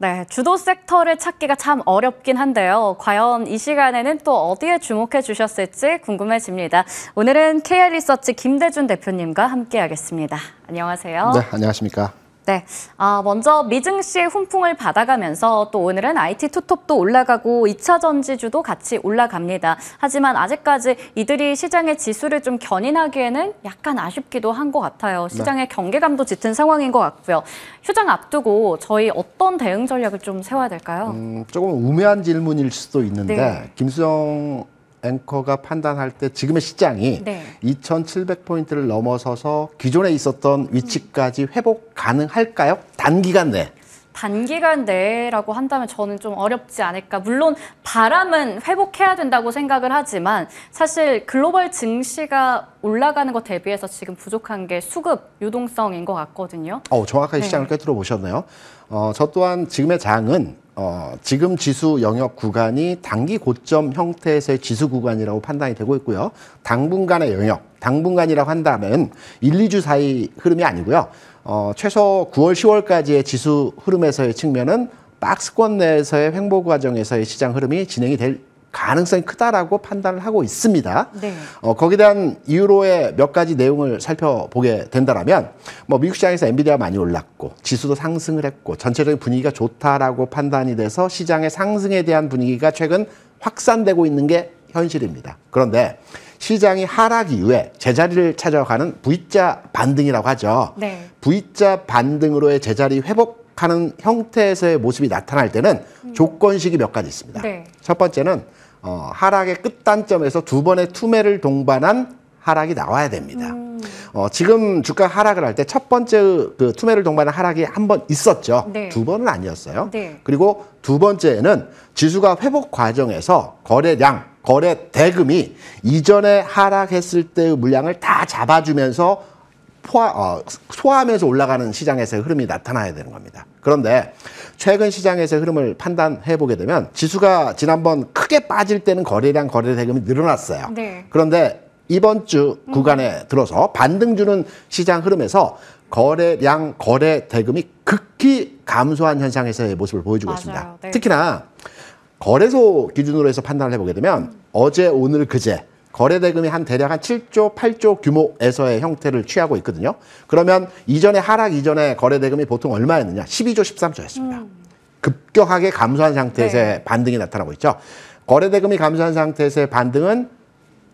네, 주도 섹터를 찾기가 참 어렵긴 한데요. 과연 이 시간에는 또 어디에 주목해 주셨을지 궁금해집니다. 오늘은 KR 리서치 김대준 대표님과 함께하겠습니다. 안녕하세요. 네, 안녕하십니까. 네, 아, 먼저 미증 시의 훈풍을 받아가면서 또 오늘은 IT 투톱도 올라가고 2차 전지주도 같이 올라갑니다. 하지만 아직까지 이들이 시장의 지수를 좀 견인하기에는 약간 아쉽기도 한 것 같아요. 시장의 네. 경계감도 짙은 상황인 것 같고요. 휴장 앞두고 저희 어떤 대응 전략을 좀 세워야 될까요? 음, 조금 우매한 질문일 수도 있는데 네. 김수영 앵커가 판단할 때 지금의 시장이 네. 2,700포인트를 넘어서서 기존에 있었던 위치까지 회복 가능할까요? 단기간 내. 단기간 내라고 한다면 저는 좀 어렵지 않을까. 물론 바람은 회복해야 된다고 생각을 하지만 사실 글로벌 증시가 올라가는 것 대비해서 지금 부족한 게 수급 유동성인 것 같거든요. 어, 정확하게 네. 시장을 꿰뚫어 보셨네요. 어, 저 또한 지금의 장은 어, 지금 지수 영역 구간이 단기 고점 형태에서의 지수 구간이라고 판단이 되고 있고요. 당분간의 영역, 당분간이라고 한다면 1, 2주 사이 흐름이 아니고요. 어, 최소 9월, 10월까지의 지수 흐름에서의 측면은 박스권 내에서의 횡보 과정에서의 시장 흐름이 진행이 될 가능성이 크다라고 판단을 하고 있습니다. 네. 어, 거기에 대한 이유로의 몇 가지 내용을 살펴보게 된다면 뭐 미국 시장에서 엔비디아가 많이 올랐고 지수도 상승을 했고 전체적인 분위기가 좋다라고 판단이 돼서 시장의 상승에 대한 분위기가 최근 확산되고 있는 게 현실입니다. 그런데 시장이 하락 이후에 제자리를 찾아가는 V자 반등이라고 하죠. 네. V자 반등으로의 제자리 회복하는 형태에서의 모습이 나타날 때는 음. 조건식이 몇 가지 있습니다. 네. 첫 번째는 어, 하락의 끝단점에서 두 번의 투매를 동반한 하락이 나와야 됩니다. 음. 어, 지금 주가 하락을 할 때 첫 번째 그 투매를 동반한 하락이 한 번 있었죠. 네. 두 번은 아니었어요. 네. 그리고 두 번째는 지수가 회복 과정에서 거래량, 거래 대금이 이전에 하락했을 때의 물량을 다 잡아주면서 포화, 어, 소화하면서 올라가는 시장에서의 흐름이 나타나야 되는 겁니다. 그런데 최근 시장에서의 흐름을 판단해 보게 되면 지수가 지난번 크게 빠질 때는 거래량 거래 대금이 늘어났어요. 네. 그런데 이번 주 구간에 음. 들어서 반등 주는 시장 흐름에서 거래량 거래 대금이 극히 감소한 현상에서의 모습을 보여주고 맞아요. 있습니다. 네. 특히나 거래소 기준으로 해서 판단을 해보게 되면 음. 어제 오늘 그제 거래 대금이 한 대략 한 7조, 8조 규모에서의 형태를 취하고 있거든요. 그러면 이전에 하락 이전에 거래 대금이 보통 얼마였느냐? 12조, 13조였습니다. 음. 급격하게 감소한 상태에서의 네. 반등이 나타나고 있죠. 거래 대금이 감소한 상태에서의 반등은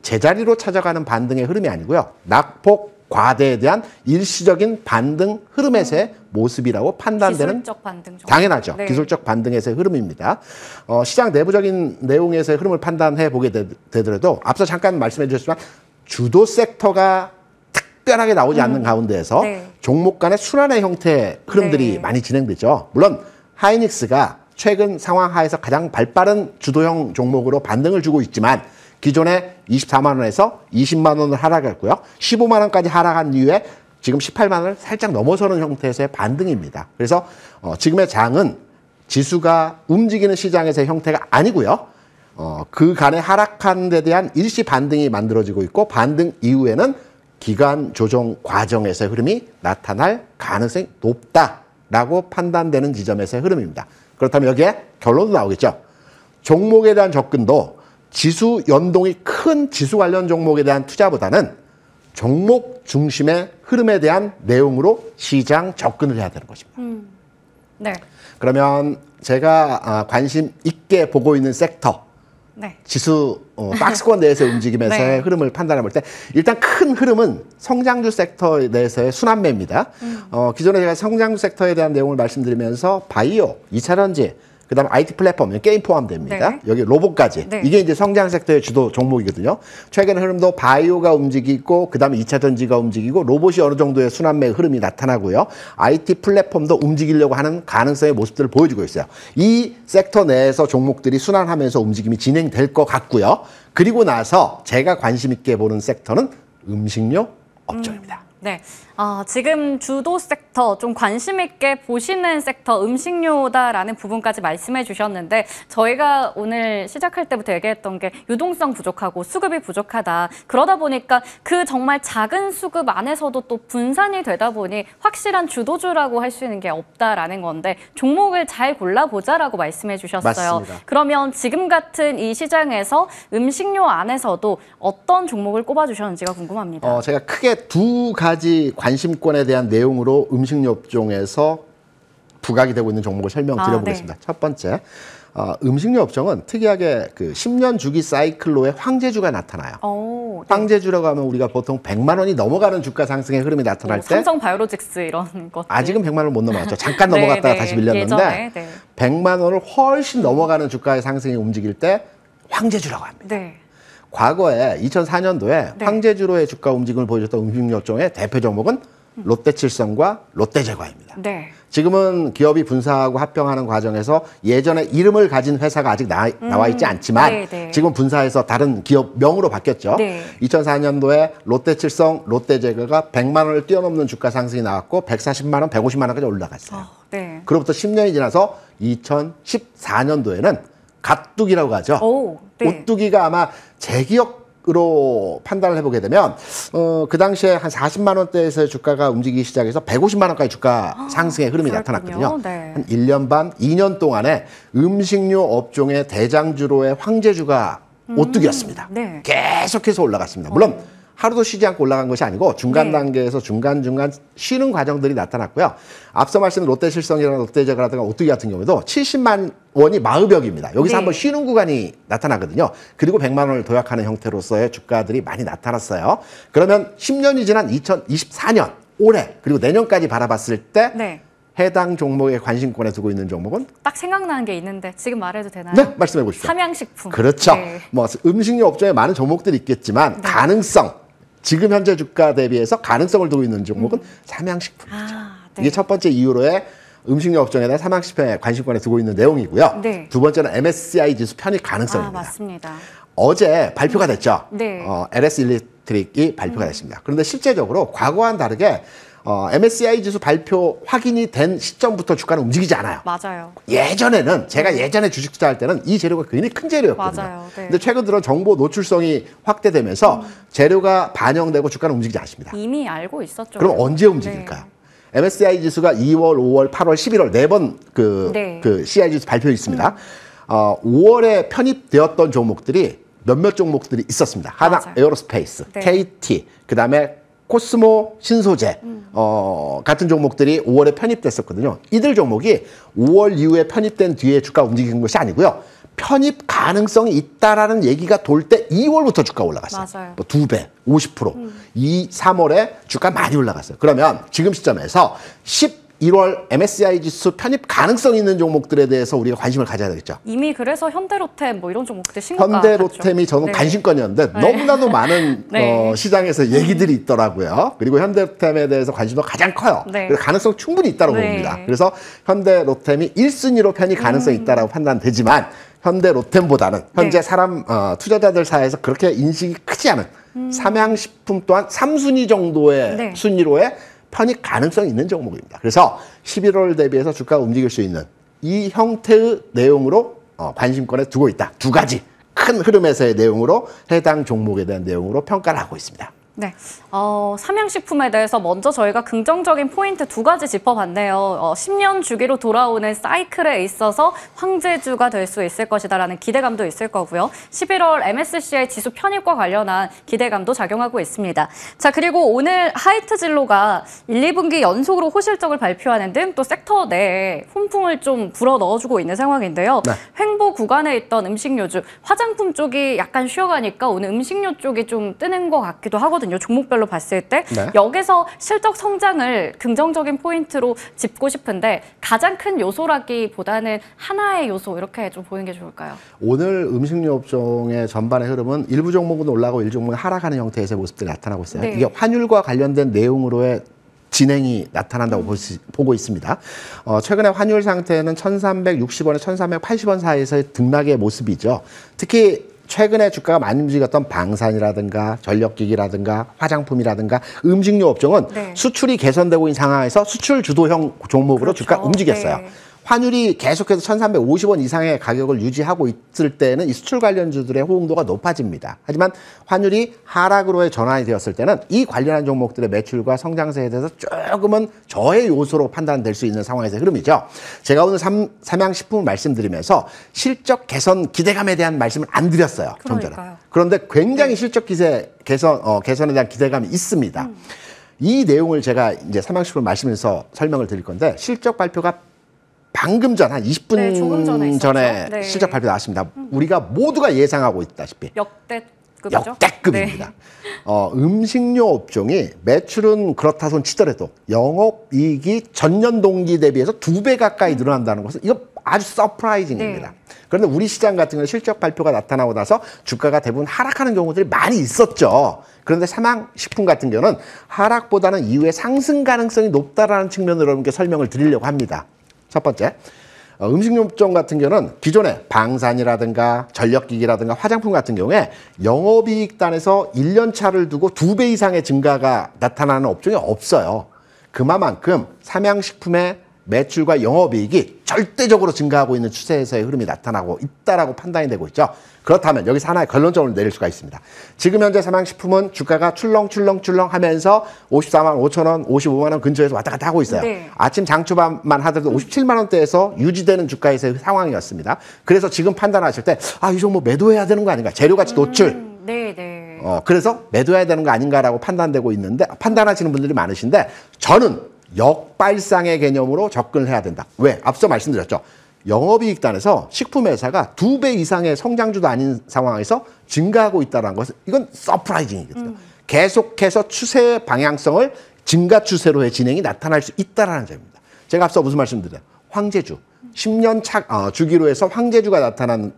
제자리로 찾아가는 반등의 흐름이 아니고요. 낙폭 과대에 대한 일시적인 반등 흐름에서의 음. 모습이라고 판단되는 기술적 반등 정도. 당연하죠. 네. 기술적 반등에서의 흐름입니다. 어, 시장 내부적인 내용에서의 흐름을 판단해 보게 되, 더라도 앞서 잠깐 말씀해 주셨지만 주도 섹터가 특별하게 나오지 음. 않는 가운데에서 네. 종목 간의 순환의 형태의 흐름들이 네. 많이 진행되죠. 물론 하이닉스가 최근 상황 하에서 가장 발빠른 주도형 종목으로 반등을 주고 있지만 기존에 24만 원에서 20만 원을 하락했고요. 15만 원까지 하락한 이후에 지금 18만 원을 살짝 넘어서는 형태에서의 반등입니다. 그래서 어, 지금의 장은 지수가 움직이는 시장에서의 형태가 아니고요. 어, 그간에 하락한 데 대한 일시 반등이 만들어지고 있고 반등 이후에는 기간 조정 과정에서의 흐름이 나타날 가능성이 높다라고 판단되는 지점에서의 흐름입니다. 그렇다면 여기에 결론도 나오겠죠. 종목에 대한 접근도 지수 연동이 큰 지수 관련 종목에 대한 투자보다는 종목 중심의 흐름에 대한 내용으로 시장 접근을 해야 되는 것입니다. 음. 네. 그러면 제가 아, 관심 있게 보고 있는 섹터, 네. 지수 어, 박스권 내에서 움직임에서의 네. 흐름을 판단해 볼 때 일단 큰 흐름은 성장주 섹터에 대해서의 순환매입니다. 음. 어, 기존에 제가 성장주 섹터에 대한 내용을 말씀드리면서 바이오, 이차전지, 그다음 IT 플랫폼, 게임 포함됩니다. 네. 여기 로봇까지. 네. 이게 이제 성장 섹터의 주도 종목이거든요. 최근 흐름도 바이오가 움직이고 그다음에 2차 전지가 움직이고 로봇이 어느 정도의 순환매 흐름이 나타나고요. IT 플랫폼도 움직이려고 하는 가능성의 모습들을 보여주고 있어요. 이 섹터 내에서 종목들이 순환하면서 움직임이 진행될 것 같고요. 그리고 나서 제가 관심 있게 보는 섹터는 음식료 업종입니다. 음, 네. 아, 지금 주도 섹터, 좀 관심 있게 보시는 섹터 음식료다라는 부분까지 말씀해 주셨는데 저희가 오늘 시작할 때부터 얘기했던 게 유동성 부족하고 수급이 부족하다. 그러다 보니까 그 정말 작은 수급 안에서도 또 분산이 되다 보니 확실한 주도주라고 할 수 있는 게 없다라는 건데 종목을 잘 골라보자라고 말씀해 주셨어요. 맞습니다. 그러면 지금 같은 이 시장에서 음식료 안에서도 어떤 종목을 꼽아주셨는지가 궁금합니다. 어, 제가 크게 두 가지 관심권에 대한 내용으로 음식료 업종에서 부각이 되고 있는 종목을 설명드려보겠습니다. 아, 첫 번째, 어, 음식료 업종은 특이하게 그 10년 주기 사이클로의 황제주가 나타나요. 오, 네. 황제주라고 하면 우리가 보통 100만 원이 넘어가는 주가 상승의 흐름이 나타날 뭐때 삼성 바이오로직스 이런 것. 아직은 100만 원 못 넘어갔죠. 잠깐 네, 넘어갔다가 네. 다시 밀렸는데 네. 100만 원을 훨씬 넘어가는 주가의 상승이 움직일 때 황제주라고 합니다. 네. 과거에 2004년도에 네. 황제주로의 주가 움직임을 보여줬던 음식료 업종의 대표 종목은 롯데칠성과 롯데제과입니다. 네. 지금은 기업이 분사하고 합병하는 과정에서 예전에 이름을 가진 회사가 아직 나, 와 있지 않지만 네, 네. 지금 분사해서 다른 기업 명으로 바뀌었죠. 네. 2004년도에 롯데칠성, 롯데제과가 100만 원을 뛰어넘는 주가 상승이 나왔고 140만 원, 150만 원까지 올라갔어요. 어, 네. 그로부터 10년이 지나서 2014년도에는 갓뚝이라고 하죠. 오, 네. 오뚜기가 아마 제 기억으로 판단을 해보게 되면 어, 그 당시에 한 40만 원대에서 주가가 움직이기 시작해서 150만 원까지 주가 상승의 흐름이 아, 그렇군요. 나타났거든요. 네. 한 1년 반, 2년 동안에 음식료 업종의 대장주로의 황제주가 오뚜기였습니다. 네. 계속해서 올라갔습니다. 물론 하루도 쉬지 않고 올라간 것이 아니고 중간 네. 단계에서 중간중간 쉬는 과정들이 나타났고요. 앞서 말씀드린 롯데 실성이라는 롯데제과라든가 오뚜기 같은 경우에도 70만 원이 마의벽입니다. 여기서 네. 한번 쉬는 구간이 나타나거든요. 그리고 100만 원을 도약하는 형태로서의 주가들이 많이 나타났어요. 그러면 10년이 지난 2024년 올해 그리고 내년까지 바라봤을 때 네. 해당 종목에 관심권에 두고 있는 종목은 딱 생각나는 게 있는데 지금 말해도 되나요? 네 말씀해 보십시오. 삼양식품. 그렇죠. 네. 뭐 음식료 업종에 많은 종목들이 있겠지만 가능성 지금 현재 주가 대비해서 가능성을 두고 있는 종목은 삼양식품. 아, 네. 이게 첫 번째 이유로의 음식료 업종에 대한 삼양식품에 관심권에 두고 있는 내용이고요. 네. 두 번째는 MSCI 지수 편입 아, 가능성입니다. 맞습니다. 어제 발표가 됐죠. 네. 어, LS 일렉트릭이 발표가 됐습니다. 그런데 실제적으로 과거와는 다르게 어, MSCI 지수 발표 확인이 된 시점부터 주가는 움직이지 않아요. 맞아요. 예전에는 제가 예전에 주식 투자할 때는 이 재료가 굉장히 큰 재료였거든요. 맞아요. 네. 근데 최근 들어 정보 노출성이 확대되면서 재료가 반영되고 주가는 움직이지 않습니다. 이미 알고 있었죠. 그럼 언제 움직일까요? MSCI 지수가 2월, 5월, 8월, 11월 네 번그 네. 그 CI 지수 발표 있습니다. 어, 5월에 편입되었던 종목들이 몇몇 종목들이 있었습니다. 한화 맞아요. 에어로스페이스, 네. KT, 그다음에 코스모 신소재 어, 같은 종목들이 5월에 편입됐었거든요. 이들 종목이 5월 이후에 편입된 뒤에 주가 움직인 것이 아니고요. 편입 가능성이 있다라는 얘기가 돌 때 2월부터 주가 올라갔어요. 맞아요. 뭐두 배, 50%. 이 3월에 주가 많이 올라갔어요. 그러면 지금 시점에서 11월 MSCI 지수 편입 가능성 있는 종목들에 대해서 우리가 관심을 가져야 되겠죠. 이미 그래서 현대로템 뭐 이런 종목들 신고가 현대로템이 저는 네. 관심권이었는데 너무나도 많은 네. 어, 시장에서 얘기들이 있더라고요. 그리고 현대로템에 대해서 관심도 가장 커요. 네. 그래서 가능성 충분히 있다고 네. 봅니다. 그래서 현대로템이 1순위로 편입 가능성이 있다고 판단되지만 현대 로템보다는 현재 네. 사람 어, 투자자들 사이에서 그렇게 인식이 크지 않은 삼양식품 또한 3순위 정도의 네. 순위로의 편입 가능성이 있는 종목입니다. 그래서 11월 대비해서 주가가 움직일 수 있는 이 형태의 내용으로 어, 관심권에 두고 있다. 두 가지 큰 흐름에서의 내용으로 해당 종목에 대한 내용으로 평가를 하고 있습니다. 네. 어, 삼양식품에 대해서 먼저 저희가 긍정적인 포인트 두 가지 짚어봤네요. 어, 10년 주기로 돌아오는 사이클에 있어서 황제주가 될 수 있을 것이다라는 기대감도 있을 거고요. 11월 MSCI 지수 편입과 관련한 기대감도 작용하고 있습니다. 자, 그리고 오늘 하이트 진로가 1, 2분기 연속으로 호실적을 발표하는 등 또 섹터 내에 훈풍을 좀 불어 넣어주고 있는 상황인데요. 네. 횡보 구간에 있던 음식료주, 화장품 쪽이 약간 쉬어가니까 오늘 음식료 쪽이 좀 뜨는 것 같기도 하거든요. 종목별로 봤을 때. 네. 여기서 실적 성장을 긍정적인 포인트로 짚고 싶은데 가장 큰 요소라기보다는 하나의 요소 이렇게 좀 보는 게 좋을까요? 오늘 음식료 업종의 전반의 흐름은 일부 종목은 올라가고 일부 종목은 하락하는 형태에서의 모습들이 나타나고 있어요. 네. 이게 환율과 관련된 내용으로의 진행이 나타난다고 볼 수- 보고 있습니다. 어, 최근에 환율 상태는 1,360원에 1,380원 사이에서의 등락의 모습이죠. 특히 최근에 주가가 많이 움직였던 방산이라든가 전력기기라든가 화장품이라든가 음식료 업종은 네. 수출이 개선되고 있는 상황에서 수출 주도형 종목으로 그렇죠. 주가 움직였어요. 네. 환율이 계속해서 1,350원 이상의 가격을 유지하고 있을 때는 이 수출 관련주들의 호응도가 높아집니다. 하지만 환율이 하락으로의 전환이 되었을 때는 이 관련한 종목들의 매출과 성장세에 대해서 조금은 저의 요소로 판단될 수 있는 상황에서의 흐름이죠. 제가 오늘 삼, 삼양식품을 말씀드리면서 실적 개선 기대감에 대한 말씀을 안 드렸어요. 좀 전에. 그런데 굉장히 실적 기세 개선 어, 개선에 대한 기대감이 있습니다. 이 내용을 제가 이제 삼양식품을 말씀해서 설명을 드릴 건데 실적 발표가 방금 전 한 20분 네, 전에. 전에 네. 실적 발표 나왔습니다. 우리가 모두가 예상하고 있다시피 역대급이죠. 역대급입니다. 네. 어, 음식료 업종이 매출은 그렇다 손 치더라도 영업이익이 전년 동기 대비해서 두 배 가까이 늘어난다는 것은 이거 아주 surprising입니다. 네. 그런데 우리 시장 같은 경우는 실적 발표가 나타나고 나서 주가가 대부분 하락하는 경우들이 많이 있었죠. 그런데 삼양식품 같은 경우는 하락보다는 이후에 상승 가능성이 높다라는 측면으로 여러분께 설명을 드리려고 합니다. 첫 번째, 어, 음식료점 같은 경우는 기존에 방산이라든가 전력기기라든가 화장품 같은 경우에 영업이익단에서 1년 차를 두고 두배 이상의 증가가 나타나는 업종이 없어요. 그만큼 삼양식품의 매출과 영업이익이 절대적으로 증가하고 있는 추세에서의 흐름이 나타나고 있다라고 판단이 되고 있죠. 그렇다면 여기서 하나의 결론적으로 내릴 수가 있습니다. 지금 현재 삼양식품은 주가가 출렁출렁출렁 하면서 54만 5천 원, 55만 원 근처에서 왔다 갔다 하고 있어요. 네. 아침 장초반만 하더라도 57만 원대에서 유지되는 주가에서의 상황이었습니다. 그래서 지금 판단하실 때 아, 이 종목 매도해야 되는 거 아닌가? 재료가치 노출. 음, 네, 네. 어, 그래서 매도해야 되는 거 아닌가라고 판단되고 있는데 판단하시는 분들이 많으신데 저는 역발상의 개념으로 접근을 해야 된다. 왜? 앞서 말씀드렸죠. 영업이익단에서 식품회사가 두 배 이상의 성장주도 아닌 상황에서 증가하고 있다는 것은 이건 surprising이거든요. 계속해서 추세의 방향성을 증가 추세로의 진행이 나타날 수 있다는 점입니다. 제가 앞서 무슨 말씀드려요? 황제주. 10년 차, 어, 주기로 해서 황제주가 나타나는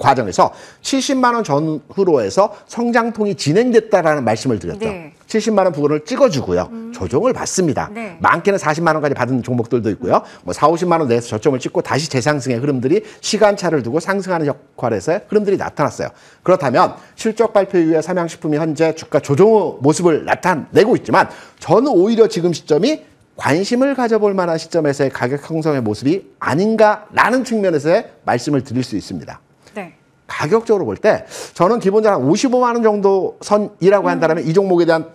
과정에서 70만 원 전후로 해서 성장통이 진행됐다라는 말씀을 드렸죠. 네. 70만 원 부분을 찍어주고요. 조정을 받습니다. 네. 많게는 40만 원까지 받은 종목들도 있고요. 뭐 4, 50만 원 내에서 저점을 찍고 다시 재상승의 흐름들이 시간차를 두고 상승하는 역할에서의 흐름들이 나타났어요. 그렇다면 실적 발표 이후에 삼양식품이 현재 주가 조정 모습을 나타내고 있지만 저는 오히려 지금 시점이 관심을 가져볼 만한 시점에서의 가격 형성의 모습이 아닌가라는 측면에서의 말씀을 드릴 수 있습니다. 네. 가격적으로 볼 때 저는 기본적으로 한 55만 원 정도 선이라고 한다면 이 종목에 대한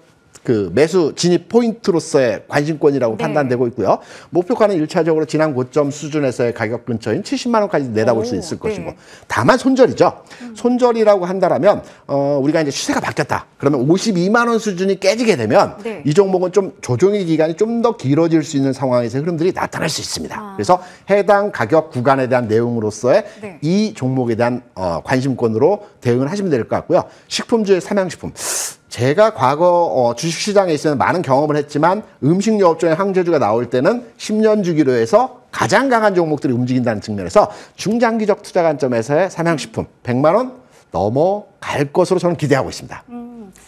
그 매수 진입 포인트로서의 관심권이라고 네. 판단되고 있고요. 목표가는 일차적으로 지난 고점 수준에서의 가격 근처인 70만 원까지 내다볼 수 오, 있을 네. 것이고 다만 손절이죠. 손절이라고 한다라면 어 우리가 이제 추세가 바뀌었다. 그러면 52만 원 수준이 깨지게 되면 네. 이 종목은 좀 조정의 기간이 좀 더 길어질 수 있는 상황에서 흐름들이 나타날 수 있습니다. 아. 그래서 해당 가격 구간에 대한 내용으로서의 네. 이 종목에 대한 어, 관심권으로 대응을 하시면 될 것 같고요. 식품주의 삼양식품. 제가 과거 어, 주식시장에 있어서 많은 경험을 했지만 음식료 업종의 항제주가 나올 때는 10년 주기로 해서 가장 강한 종목들이 움직인다는 측면에서 중장기적 투자 관점에서의 삼양식품 100만 원 넘어갈 것으로 저는 기대하고 있습니다.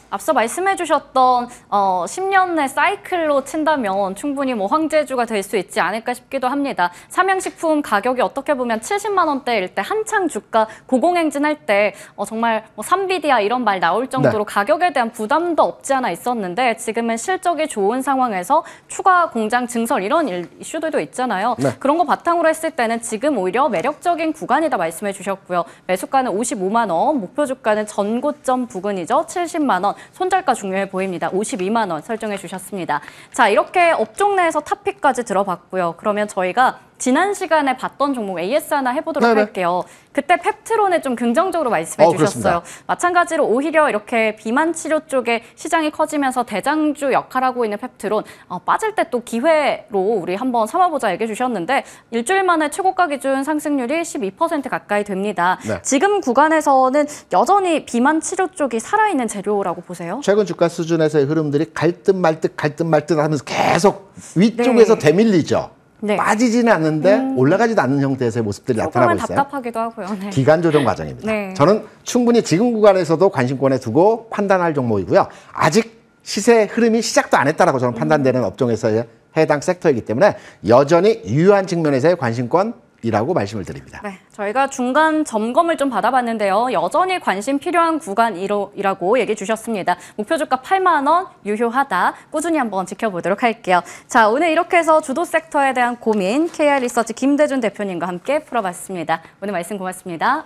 앞서 말씀해 주셨던 어, 10년의 사이클로 친다면 충분히 뭐 황제주가 될 수 있지 않을까 싶기도 합니다. 삼양식품 가격이 어떻게 보면 70만 원대일 때 한창 주가 고공행진할 때 어, 정말 뭐 3비디아 이런 말 나올 정도로 가격에 대한 부담도 없지 않아 있었는데 지금은 실적이 좋은 상황에서 추가 공장 증설 이런 일, 이슈들도 있잖아요. 네. 그런 거 바탕으로 했을 때는 지금 오히려 매력적인 구간이다 말씀해 주셨고요. 매수가는 55만 원, 목표 주가는 전고점 부근이죠. 70만 원. 손절가 중요해 보입니다. 52만 원 설정해 주셨습니다. 자, 이렇게 업종 내에서 탑픽까지 들어봤고요. 그러면 저희가 지난 시간에 봤던 종목 AS 하나 해보도록 네네. 할게요. 그때 펩트론에 좀 긍정적으로 말씀해 어, 주셨어요. 마찬가지로 오히려 이렇게 비만 치료 쪽에 시장이 커지면서 대장주 역할하고 있는 펩트론 어, 빠질 때 또 기회로 우리 한번 삼아보자 얘기해 주셨는데 일주일 만에 최고가 기준 상승률이 12% 가까이 됩니다. 네. 지금 구간에서는 여전히 비만 치료 쪽이 살아있는 재료라고 보세요? 최근 주가 수준에서의 흐름들이 갈듯 말듯 갈듯 말듯 하면서 계속 위쪽에서 네. 되밀리죠. 네. 빠지지는 않는데 올라가지도 않는 형태에서의 모습들이 나타나고 있어요. 답답하기도 하고요. 네. 기간 조정 과정입니다. 네. 저는 충분히 지금 구간에서도 관심권에 두고 판단할 종목이고요. 아직 시세 흐름이 시작도 안 했다라고 저는 판단되는 업종에서의 해당 섹터이기 때문에 여전히 유효한 측면에서의 관심권 이라고 말씀을 드립니다. 네, 저희가 중간 점검을 좀 받아봤는데요. 여전히 관심 필요한 구간이라고 얘기해 주셨습니다. 목표 주가 8만 원 유효하다. 꾸준히 한번 지켜보도록 할게요. 자, 오늘 이렇게 해서 주도 섹터에 대한 고민 KR 리서치 김대준 대표님과 함께 풀어봤습니다. 오늘 말씀 고맙습니다.